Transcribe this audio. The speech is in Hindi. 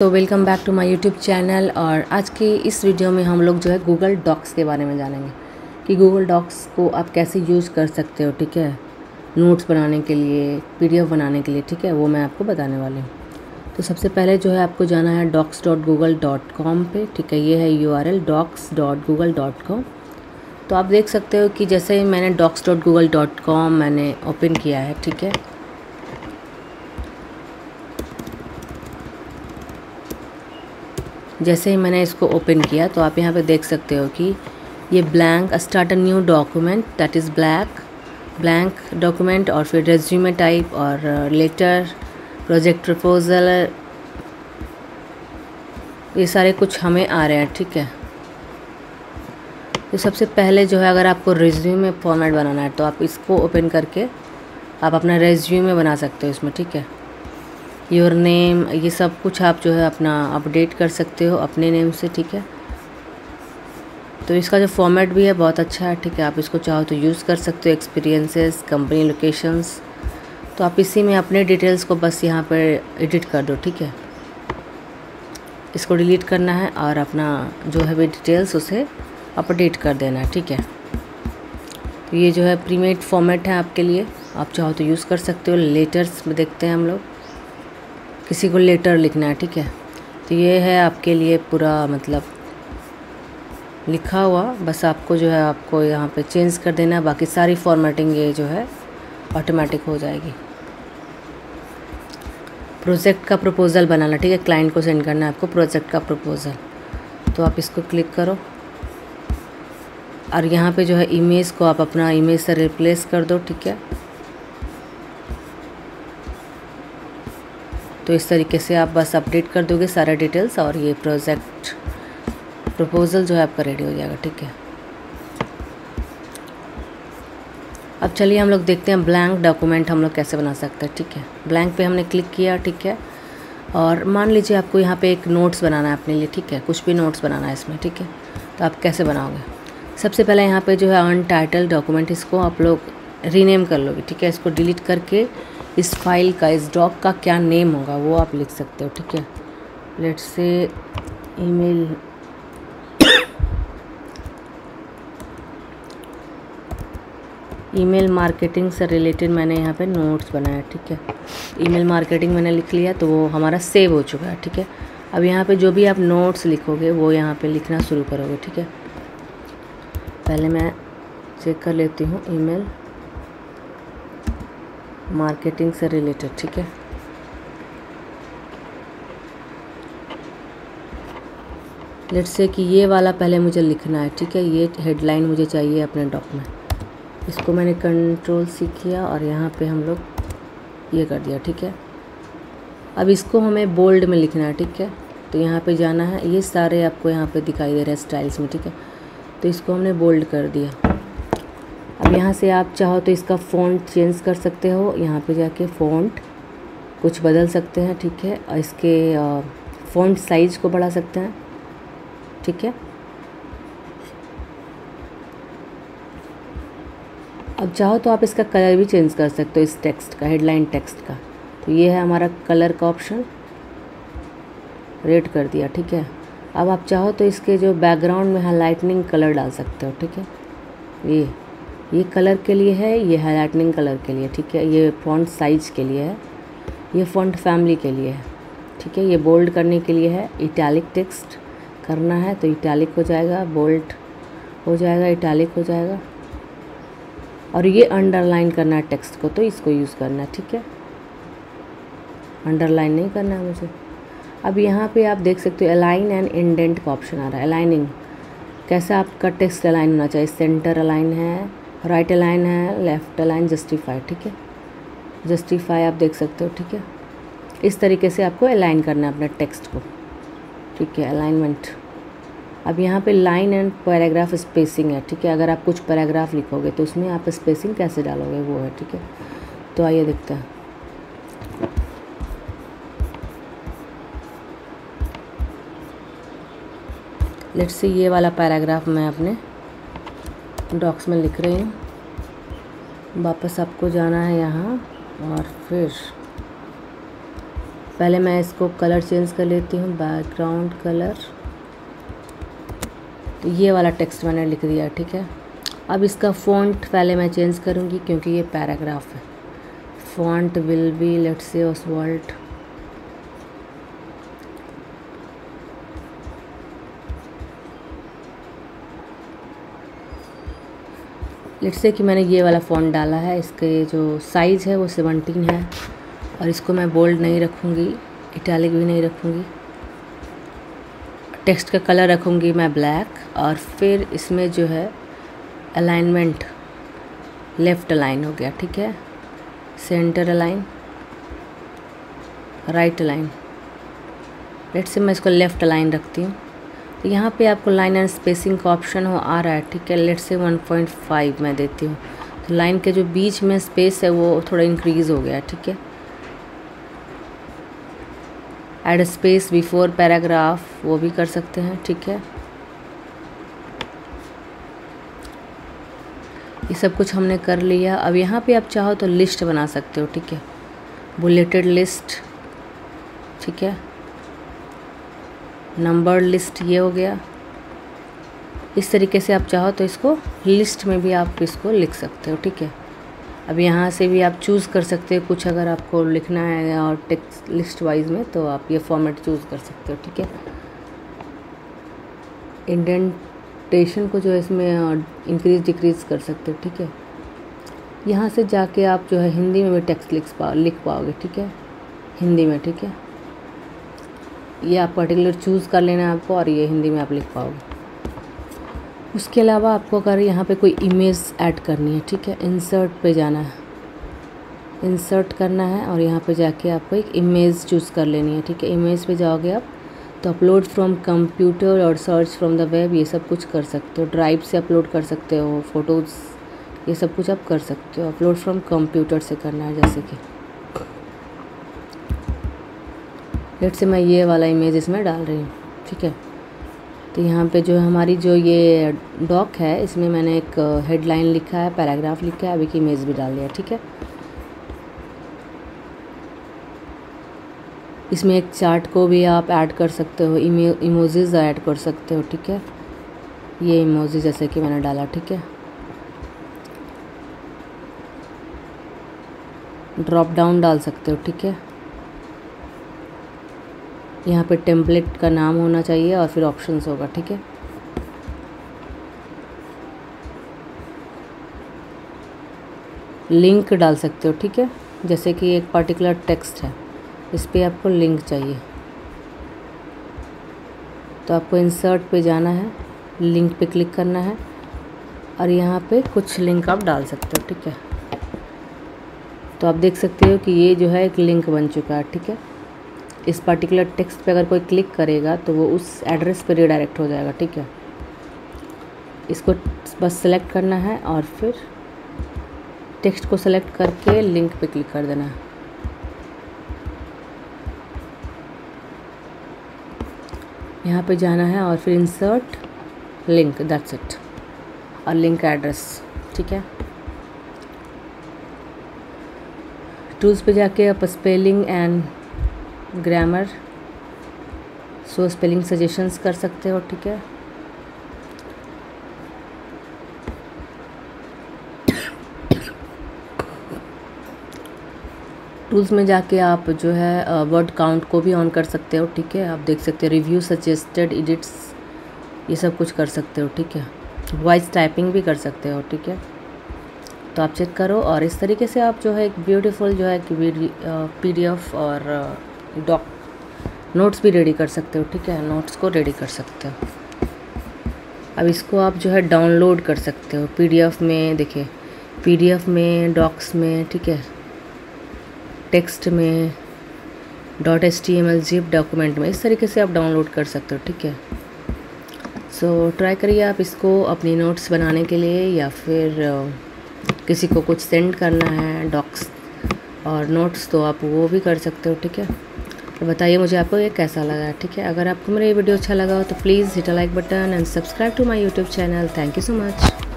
तो welcome back to my YouTube channel और आज के इस वीडियो में हम लोग जो है गूगल डॉक्स के बारे में जानेंगे कि गूगल डॉक्स को आप कैसे यूज़ कर सकते हो, ठीक है? नोट्स बनाने के लिए पीडीएफ बनाने के लिए, ठीक है? वो मैं आपको बताने वाली हूँ। तो सबसे पहले जो है आपको जाना है docs dot Google dot com पर ठीक है? ये है U R L docs dot Google dot com तो आप देख सकते हो कि जैसे मैंने docs dot Google dot com मैंने ओपन किया है, ठीक है? जैसे ही मैंने इसको ओपन किया तो आप यहाँ पे देख सकते हो कि ये blank start a new document that is black blank document और फिर रेज्यूमे टाइप और लेटर प्रोजेक्ट प्रपोज़ल ये सारे कुछ हमें आ रहे हैं, ठीक है? तो सबसे पहले जो है, अगर आपको रेज्यूमे फॉर्मेट बनाना है तो आप इसको ओपन करके आप अपना रेज्यूमे बना सकते हो इसमें, ठीक है? योर नेम ये सब कुछ आप जो है अपना अपडेट कर सकते हो अपने नेम से, ठीक है? तो इसका जो फॉर्मेट भी है बहुत अच्छा है, ठीक है? आप इसको चाहो तो यूज़ कर सकते हो एक्सपीरियंसेस कंपनी लोकेशंस तो आप इसी में अपने डिटेल्स को बस यहाँ पर एडिट कर दो, ठीक है? इसको डिलीट करना है और अपना जो है भी डिटेल्स उसे अपडेट कर देना है, ठीक है? तो ये जो है प्रीमेड फॉर्मेट है आपके लिए। आप चाहो तो यूज़ कर सकते हो लेटर्स में देखते हैं हम लोग। किसी को लेटर लिखना है, ठीक है? तो ये है आपके लिए पूरा मतलब लिखा हुआ। बस आपको जो है, आपको यहाँ पे चेंज कर देना बाकी सारी फॉर्मेटिंग ये जो है ऑटोमेटिक हो जाएगी। प्रोजेक्ट का प्रपोज़ल बनाना, ठीक है? क्लाइंट को सेंड करना है आपको प्रोजेक्ट का प्रपोज़ल तो आप इसको क्लिक करो। और यहाँ पे जो है इमेज को आप अपना इमेज से रिप्लेस कर दो, ठीक है? तो इस तरीके से आप बस अपडेट कर दोगे सारा डिटेल्स और ये प्रोजेक्ट प्रपोज़ल जो है आपका रेडी हो जाएगा, ठीक है? अब चलिए हम लोग देखते हैं ब्लैंक डॉक्यूमेंट हम लोग कैसे बना सकते हैं, ठीक है? ब्लैंक पे हमने क्लिक किया, ठीक है? और मान लीजिए आपको यहाँ पे एक नोट्स बनाना है अपने लिए, ठीक है? कुछ भी नोट्स बनाना है इसमें, ठीक है? तो आप कैसे बनाओगे? सबसे पहले यहाँ पे जो है अनटाइटल डॉक्यूमेंट इसको आप लोग रीनेम कर लोगे, ठीक है? इसको डिलीट करके इस फ़ाइल का, इस डॉक का क्या नेम होगा वो आप लिख सकते हो, ठीक है? Let's say email email marketing से रिलेटेड मैंने यहाँ पे नोट्स बनाया, ठीक है? ईमेल मार्केटिंग मैंने लिख लिया तो वो हमारा सेव हो चुका है, ठीक है? अब यहाँ पे जो भी आप नोट्स लिखोगे वो यहाँ पे लिखना शुरू करोगे, ठीक है? पहले मैं चेक कर लेती हूँ ईमेल मार्केटिंग से रिलेटेड, ठीक है? लेट्स से कि ये वाला पहले मुझे लिखना है, ठीक है? ये हेडलाइन मुझे चाहिए अपने डॉक में। इसको मैंने कंट्रोल सी किया और यहाँ पे हम लोग ये कर दिया, ठीक है? अब इसको हमें बोल्ड में लिखना है, ठीक है? तो यहाँ पे जाना है। ये सारे आपको यहाँ पे दिखाई दे रहे हैं स्टाइल्स में, ठीक है? तो इसको हमने बोल्ड कर दिया। अब यहाँ से आप चाहो तो इसका फ़ॉन्ट चेंज कर सकते हो। यहाँ पे जाके फ़ॉन्ट कुछ बदल सकते हैं, ठीक है? और इसके फ़ॉन्ट साइज़ को बढ़ा सकते हैं, ठीक है? अब चाहो तो आप इसका कलर भी चेंज कर सकते हो, इस टेक्स्ट का हेडलाइन टेक्स्ट का। तो ये है हमारा कलर का ऑप्शन रेड कर दिया, ठीक है? अब आप चाहो तो इसके जो बैकग्राउंड में है लाइटनिंग कलर डाल सकते हो, ठीक है? ये। ये कलर के लिए है, ये हाईलाइटनिंग कलर के लिए, ठीक है? ये फॉन्ट साइज़ के लिए है, ये फॉन्ट फैमिली के लिए है, ठीक है? ये बोल्ड करने के लिए है, इटैलिक टेक्स्ट करना है तो इटैलिक हो जाएगा, बोल्ड हो जाएगा, इटैलिक हो जाएगा। और ये अंडरलाइन करना है टेक्स्ट को तो इसको यूज़ करना है, ठीक है? अंडरलाइन नहीं करना है मुझे। अब यहाँ पे आप देख सकते हो अलाइन एंड इंडेंट का ऑप्शन आ रहा है अलाइनिंग कैसे आपका टेक्स्ट अलाइन होना चाहिए? सेंटर अलाइन है राइट अलाइन है, लेफ़्ट अलाइन, जस्टिफाई, ठीक है? जस्टिफाई आप देख सकते हो, ठीक है? इस तरीके से आपको अलाइन करना है अपने टेक्स्ट को, ठीक है? अलाइनमेंट। अब यहाँ पे लाइन एंड पैराग्राफ स्पेसिंग है, ठीक है? अगर आप कुछ पैराग्राफ लिखोगे तो उसमें आप स्पेसिंग कैसे डालोगे, वो है, ठीक है? तो आइए देखते हैं। लेट्स से ये वाला पैराग्राफ मैं अपने डॉक्स में लिख रही हूँ। वापस आपको जाना है यहाँ और फिर पहले मैं इसको कलर चेंज कर लेती हूँ, बैकग्राउंड कलर। तो ये वाला टेक्स्ट मैंने लिख दिया, ठीक है? अब इसका फ़ॉन्ट पहले मैं चेंज करूँगी क्योंकि ये पैराग्राफ है। Font will be, let's say world let's say कि मैंने ये वाला फ़ॉन्ट डाला है, इसके जो साइज़ है वो सेवनटीन है और इसको मैं बोल्ड नहीं रखूँगी इटैलिक भी नहीं रखूँगी। टेक्स्ट का कलर रखूँगी मैं ब्लैक और फिर इसमें जो है अलाइनमेंट लेफ़्ट अलाइन हो गया, ठीक है? Centre align right align let's say मैं इसको लेफ़्ट अलाइन रखती हूँ। तो यहाँ पे आपको लाइन एंड स्पेसिंग का ऑप्शन हो, आ रहा है, ठीक है? लेट से 1.5 मैं देती हूँ। तो लाइन के जो बीच में स्पेस है, वो थोड़ा इंक्रीज़ हो गया, ठीक है? एड स्पेस बिफोर पैराग्राफ वो भी कर सकते हैं, ठीक है? ये सब कुछ हमने कर लिया। अब यहाँ पे आप चाहो तो लिस्ट बना सकते हो, ठीक है? बुलेटेड लिस्ट ठीक है? नंबर लिस्ट ये हो गया। इस तरीके से आप चाहो तो इसको लिस्ट में भी आप इसको लिख सकते हो, ठीक है? अब यहाँ से भी आप चूज़ कर सकते हो, कुछ अगर आपको लिखना है और टेक्स्ट लिस्ट वाइज में तो आप ये फॉर्मेट चूज़ कर सकते हो, ठीक है? इंडेंटेशन को जो है इसमें इंक्रीज डिक्रीज कर सकते हो, ठीक है? यहाँ से जाके आप जो है हिंदी में भी टेक्स्ट लिख पा, लिख पाओगे, ठीक है? हिंदी में, ठीक है? ये आप पर्टिकुलर चूज़ कर लेना आपको और ये हिंदी में आप लिख पाओगे। उसके अलावा आपको अगर यहाँ पे कोई इमेज ऐड करनी है, ठीक है? इंसर्ट पे जाना है। इंसर्ट करना है और यहाँ पे जाके आपको एक इमेज चूज़ कर लेनी है, ठीक है? इमेज पे जाओगे आप तो अपलोड फ्रॉम कंप्यूटर और सर्च फ्रॉम द वेब ये सब कुछ कर सकते हो। ड्राइव से अपलोड कर सकते हो फ़ोटोज़ ये सब कुछ आप कर सकते हो। अपलोड फ्रॉम कंप्यूटर से करना है, जैसे कि। लेट से मैं ये वाला इमेज इसमें डाल रही हूँ, ठीक है? तो यहाँ पे जो हमारी जो ये डॉक है, इसमें मैंने एक हेडलाइन लिखा है पैराग्राफ लिखा है, अभी की इमेज भी डाल दिया, ठीक है? इसमें एक चार्ट को भी आप ऐड कर सकते हो इमोजीज ऐड कर सकते हो, ठीक है? ये इमोजी जैसे कि मैंने डाला, ठीक है? ड्रॉप डाउन डाल सकते हो, ठीक है? यहाँ पे टेम्पलेट का नाम होना चाहिए और फिर ऑप्शंस होगा, ठीक है? लिंक डाल सकते हो, ठीक है? जैसे कि एक पर्टिकुलर टेक्स्ट है, इस पर आपको लिंक चाहिए। तो आपको इंसर्ट पे जाना है लिंक पे क्लिक करना है, और यहाँ पे कुछ लिंक आप डाल सकते हो, ठीक है? तो आप देख सकते हो कि ये जो है एक लिंक बन चुका है, ठीक है? इस पर्टिकुलर टेक्स्ट पे अगर कोई क्लिक करेगा तो वो उस एड्रेस पे रिडायरेक्ट हो जाएगा, ठीक है? इसको बस सेलेक्ट करना है और फिर टेक्स्ट को सेलेक्ट करके लिंक पे क्लिक कर देना है। यहाँ पे जाना है और फिर इंसर्ट लिंक दैट्स इट और लिंक एड्रेस ठीक है? टूल्स पे जाके आप spelling and grammar so spelling suggestions कर सकते हो, ठीक है? टूल्स में जाके आप जो है वर्ड काउंट को भी ऑन कर सकते हो, ठीक है? आप देख सकते हो रिव्यू सजेस्टेड एडिट्स ये सब कुछ कर सकते हो, ठीक है? वॉइस टाइपिंग भी कर सकते हो, ठीक है? तो आप चेक करो और इस तरीके से आप जो है एक ब्यूटीफुल जो है कि पी और डॉक नोट्स भी रेडी कर सकते हो, ठीक है? नोट्स को रेडी कर सकते हो। अब इसको आप जो है डाउनलोड कर सकते हो पीडीएफ में, देखिए। पीडीएफ में डॉक्स में, ठीक है? टेक्स्ट में dot S T M L zip document में, इस तरीके से आप डाउनलोड कर सकते हो, ठीक है? सो ट्राई करिए आप इसको अपनी नोट्स बनाने के लिए या फिर किसी को कुछ सेंड करना है डॉक्स और नोट्स तो आप वो भी कर सकते हो, ठीक है? बताइए मुझे आपको ये कैसा लगा, ठीक है? अगर आपको मेरा ये वीडियो अच्छा लगा हो तो please hit a like button and subscribe to my YouTube channel. Thank you so much.